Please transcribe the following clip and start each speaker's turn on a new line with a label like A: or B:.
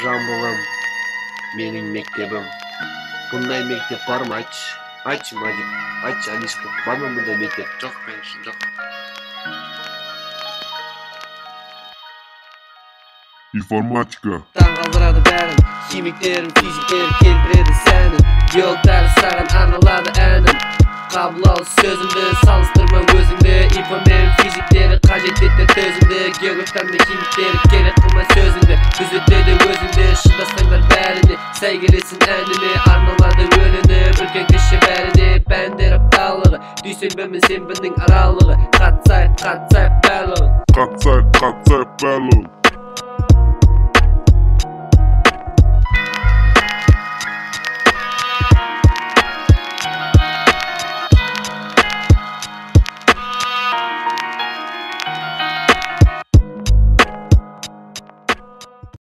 A: жамбылым менің мектебім бұндай мектеп бар ма айтшы айтшы мадик айтшы алишка бар ма бұндай мектеп
B: жоқ конечно жоқ
C: информатика
A: таң қалдырады бәрін химиктерін физиктерін келтіреді сәнін геологтары саған арналады әнім қабыл ал сөзімді салыстырма өзіңді инфо мен физиктері қажет етер төзімді географтар мен химиктері керек қылма сөзіңді sevgilisin enimi Armalarda gönlünü bürken kişi verdi. Ben de raptallığı Düşünmemin sen benim aralığı Katsayıp katsayıp balon
C: Katsayıp katsayıp balon